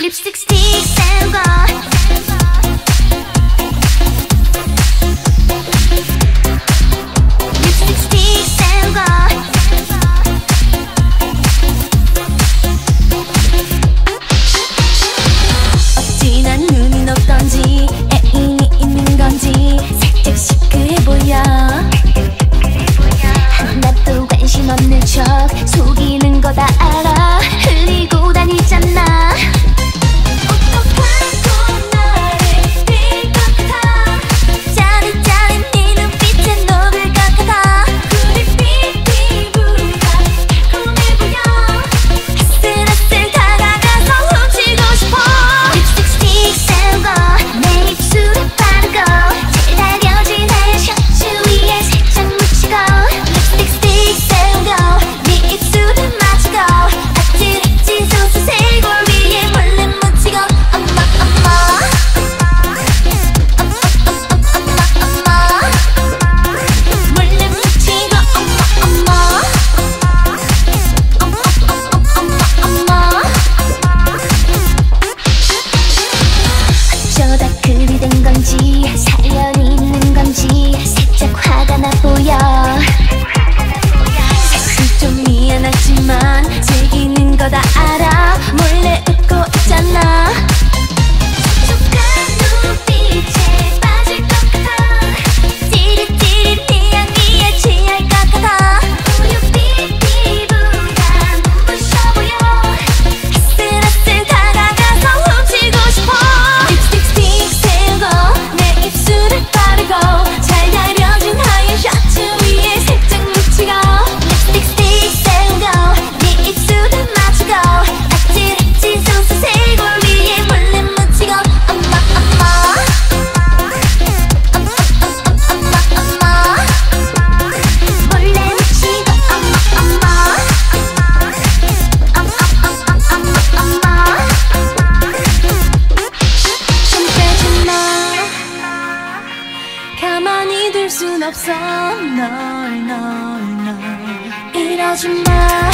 립스틱 스틱 세우고. 립스틱 세우고. 어찌나 눈이 높던지 애인이 있는 건지 살짝 시크해 보여. 잊을 순 없어. 널 널 널. 이러지 마.